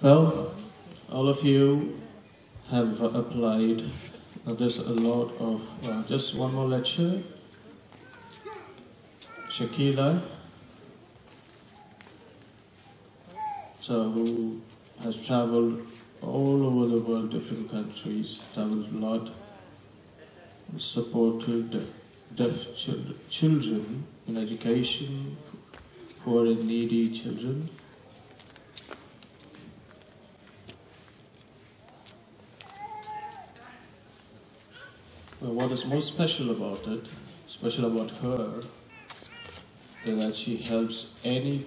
Well, all of you have applied. Uh, there's a lot of. Uh, just one more lecture. Sakeela, so who has traveled all over the world, different countries, traveled a lot, supported deaf chil- children in education, poor and needy children. Well, what is most special about it, special about her, is that she helps any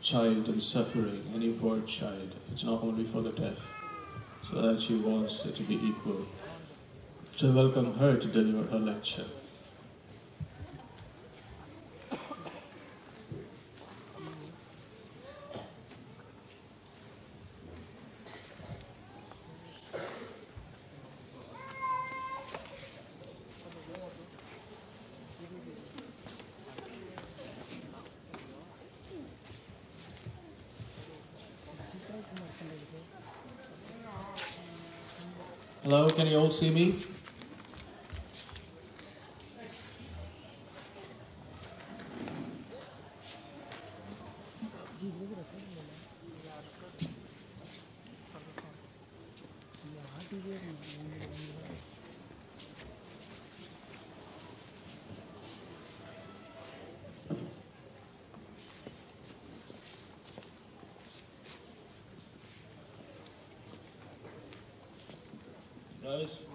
child in suffering, any poor child. It's not only for the deaf, so that she wants it to be equal. So welcome her to deliver her lecture. Hello, can you all see me? Gracias.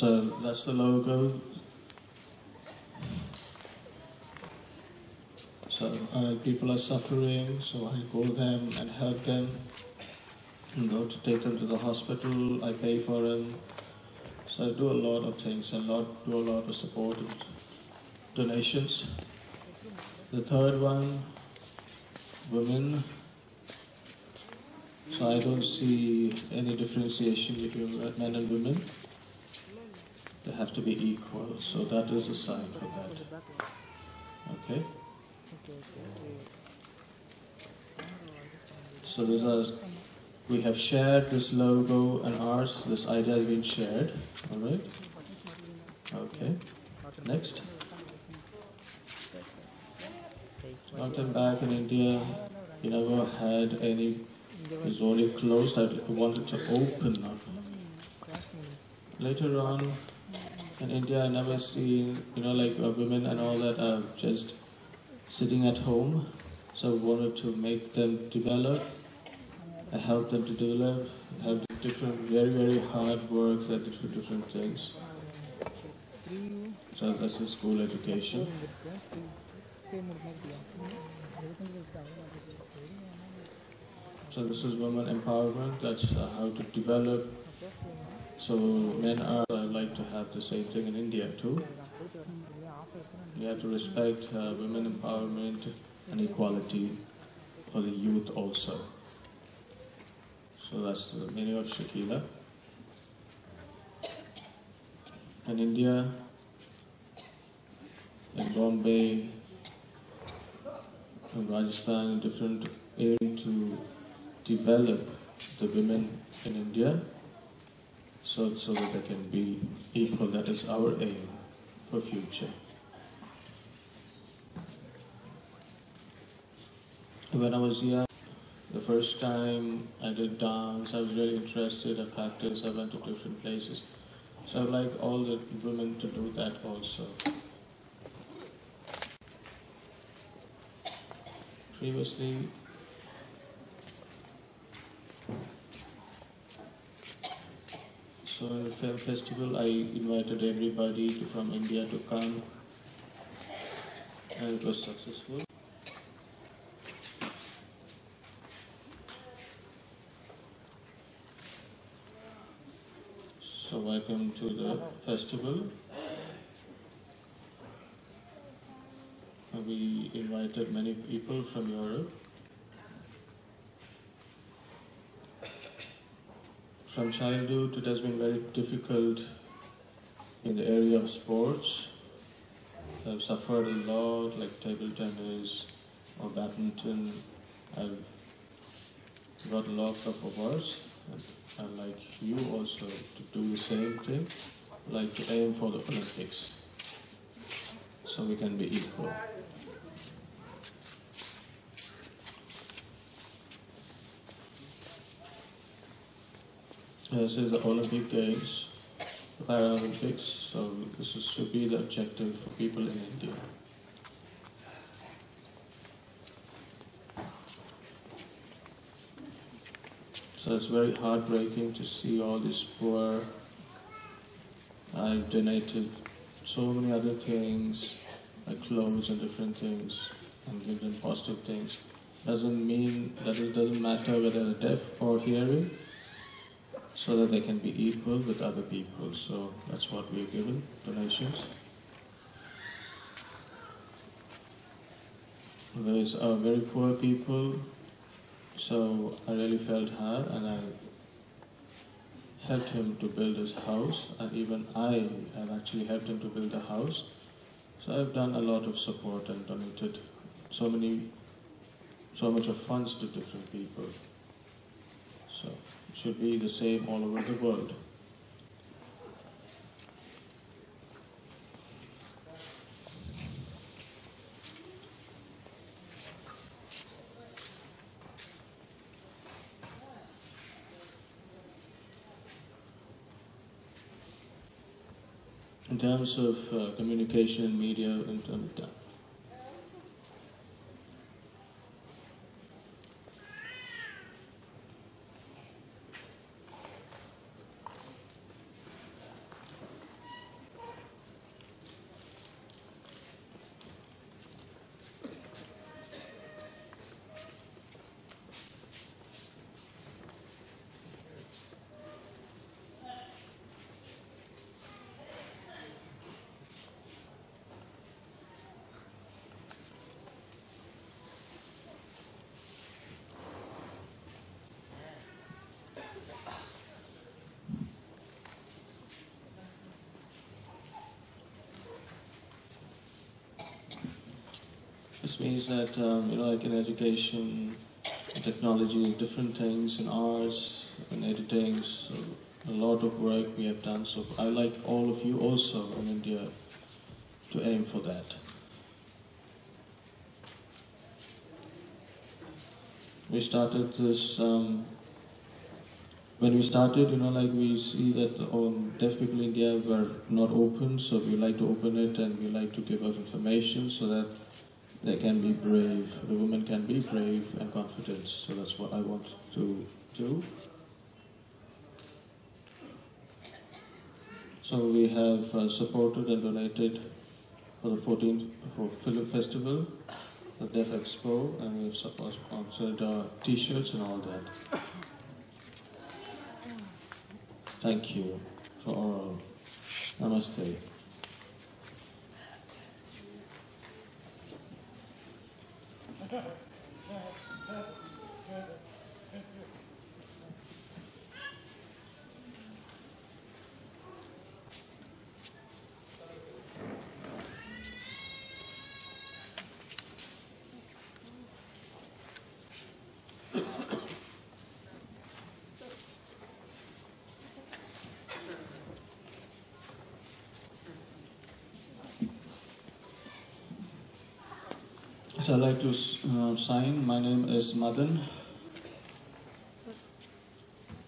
So that's the logo. So uh, people are suffering, so I go them and help them. And go to take them to the hospital. I pay for them. So I do a lot of things. A lot do a lot of support donations. The third one, women. So I don't see any differentiation between men and women. They have to be equal. So that is a sign for that. Okay. So this is, we have shared this logo and ours. This idea has been shared. All right. Okay. Next. Sometime back in India, we never had any. Only closed. I wanted to open up. Later on, in India, I never seen, you know, like uh, women and all that are just sitting at home. So I wanted to make them develop, I help them to develop, have different, very, very hard work, that different, different things. So that's the school education. So this is women empowerment. That's uh, how to develop. So men are. I'd like to have the same thing in India too. We have to respect uh, women empowerment and equality for the youth also. So that's the meaning of Sakeela. In India, in Bombay, in Rajasthan, in different areas to develop the women in India so, so that they can be equal. That is our aim for future. When I was young, the first time I did dance, I was really interested. I practiced. I went to different places. So I would like all the women to do that also. Previously, so film festival, I invited everybody to, from India to come, and it was successful. So welcome to the festival. We invited many people from Europe. From childhood, it has been very difficult in the area of sports. I've suffered a lot, like table tennis or badminton. I've got a lot of awards, and I'd like you also to do the same thing, like to aim for the Olympics, so we can be equal. This is the Olympic Games, Paralympics, so this is, should be the objective for people in India. So it's very heartbreaking to see all these poor. I've donated so many other things, like clothes and different things, and given them positive things. Doesn't mean that it doesn't matter whether they're deaf or hearing, so that they can be equal with other people. So that's what we've given donations. There's uh, very poor people so I really felt hard and I helped him to build his house and even I have actually helped him to build the house. So I've done a lot of support and donated so many, so much of funds to different people. So it should be the same all over the world. in terms of uh, communication, media, and, and Means that, um, you know, like in education, technology, different things, in arts, in editing, so a lot of work we have done. So I like all of you also in India to aim for that. We started this, um, when we started, you know, like we see that um, deaf people in India were not open, so we like to open it and we like to give out information so that they can be brave, the women can be brave and confident. So that's what I want to do. So we have uh, supported and donated for the 14th for Film Festival, the Deaf Expo, and we've sponsored uh, t-shirts and all that. Thank you for all. Namaste. So I'd like to uh, sign. My name is Madan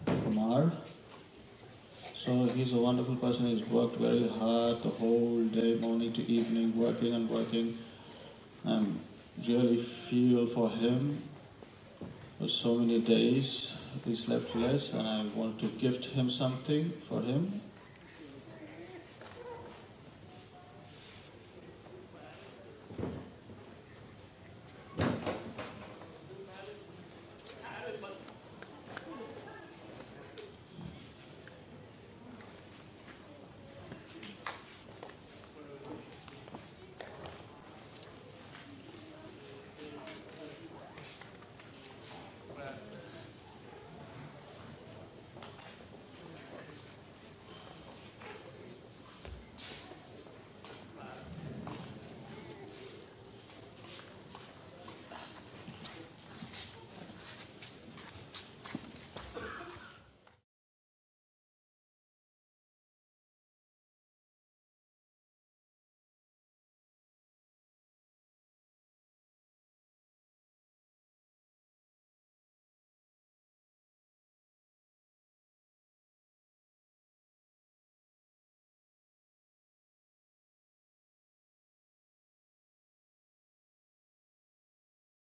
Kumar. So he's a wonderful person. He's worked very hard the whole day, morning to evening, working and working. I really feel for him. For so many days, he slept less, and I want to gift him something for him.